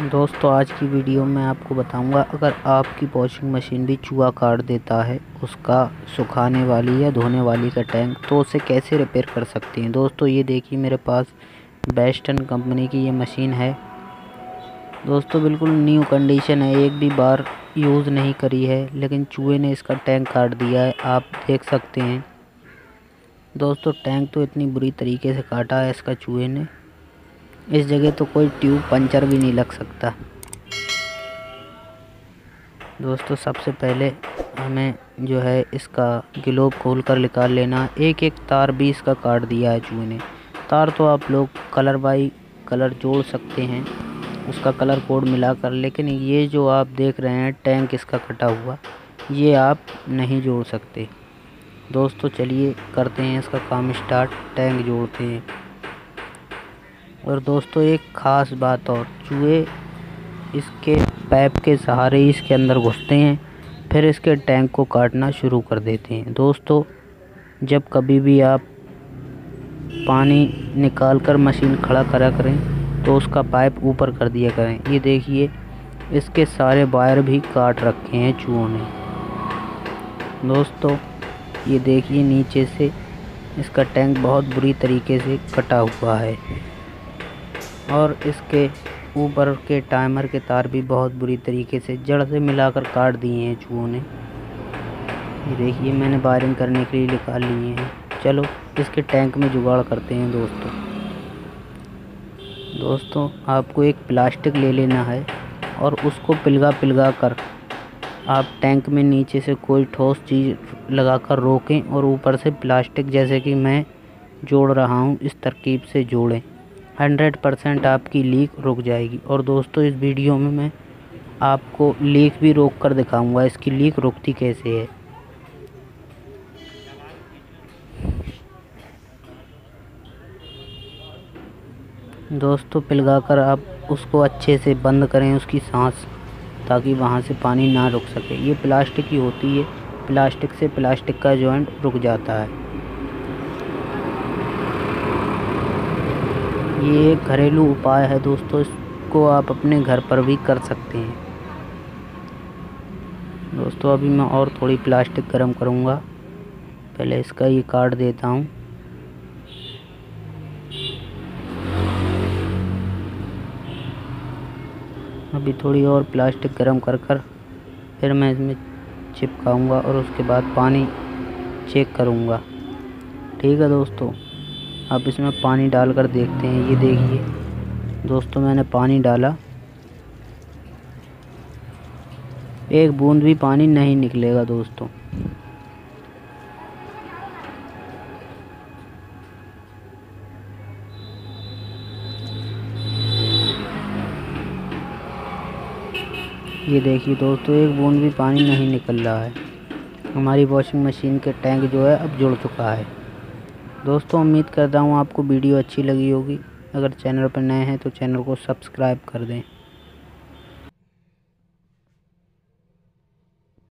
दोस्तों, आज की वीडियो में आपको बताऊँगा, अगर आपकी वॉशिंग मशीन भी चूहा काट देता है, उसका सुखाने वाली या धोने वाली का टैंक तो उसे कैसे रिपेयर कर सकते हैं? दोस्तों, ये देखिए मेरे पास बेस्टन कंपनी की ये मशीन है। दोस्तों, बिल्कुल न्यू कंडीशन है, एक भी बार यूज़ नहीं करी है, लेकिन चूहे ने इसका टैंक काट दिया है, आप देख सकते हैं। दोस्तों, टैंक तो इतनी बुरी तरीके से काटा है इसका चूहे ने। इस जगह तो कोई ट्यूब पंचर भी नहीं लग सकता। दोस्तों, सबसे पहले हमें जो है इसका ग्लोब खोल कर निकाल लेना। एक एक तार भी इसका काट दिया है चूहे ने। तार तो आप लोग कलर बाई कलर जोड़ सकते हैं, उसका कलर कोड मिलाकर। लेकिन ये जो आप देख रहे हैं, टैंक इसका कटा हुआ, ये आप नहीं जोड़ सकते। दोस्तों, चलिए करते हैं इसका काम स्टार्ट। टैंक जोड़ते हैं। और दोस्तों, एक ख़ास बात और, चूहे इसके पैप के सहारे ही इसके अंदर घुसते हैं, फिर इसके टैंक को काटना शुरू कर देते हैं। दोस्तों, जब कभी भी आप पानी निकाल कर मशीन खड़ा करा करें तो उसका पाइप ऊपर कर दिया करें। ये देखिए, इसके सारे वायर भी काट रखे हैं चूहों ने। दोस्तों, ये देखिए, नीचे से इसका टैंक बहुत बुरी तरीके से कटा हुआ है। और इसके ऊपर के टाइमर के तार भी बहुत बुरी तरीके से जड़ से मिलाकर काट दिए हैं चूहों ने। देखिए, मैंने वायरिंग करने के लिए निकाल लिए हैं। चलो, इसके टैंक में जुगाड़ करते हैं दोस्तों। दोस्तों, आपको एक प्लास्टिक ले लेना है और उसको पिलगा पिलगा कर आप टैंक में नीचे से कोई ठोस चीज़ लगाकर रोकें और ऊपर से प्लास्टिक, जैसे कि मैं जोड़ रहा हूँ, इस तरकीब से जोड़ें। हंड्रेड परसेंट आपकी लीक रुक जाएगी। और दोस्तों, इस वीडियो में मैं आपको लीक भी रोक कर दिखाऊँगा, इसकी लीक रुकती कैसे है। दोस्तों पिलगा कर आप उसको अच्छे से बंद करें उसकी सांस, ताकि वहाँ से पानी ना रुक सके। ये प्लास्टिक की होती है, प्लास्टिक से प्लास्टिक का जॉइंट रुक जाता है। ये एक घरेलू उपाय है दोस्तों, इसको आप अपने घर पर भी कर सकते हैं। दोस्तों, अभी मैं और थोड़ी प्लास्टिक गर्म करूँगा। पहले इसका ये काट देता हूँ। अभी थोड़ी और प्लास्टिक गर्म कर कर फिर मैं इसमें चिपकाऊँगा और उसके बाद पानी चेक करूँगा। ठीक है दोस्तों। अब इसमें पानी डालकर देखते हैं, ये देखिए। दोस्तों, मैंने पानी डाला। एक बूंद भी पानी नहीं निकलेगा, दोस्तों। ये देखिए दोस्तों, एक बूंद भी पानी नहीं निकल रहा है। हमारी वॉशिंग मशीन के टैंक जो है, अब जुड़ चुका है। दोस्तों, उम्मीद करता हूँ आपको वीडियो अच्छी लगी होगी। अगर चैनल पर नए हैं तो चैनल को सब्सक्राइब कर दें।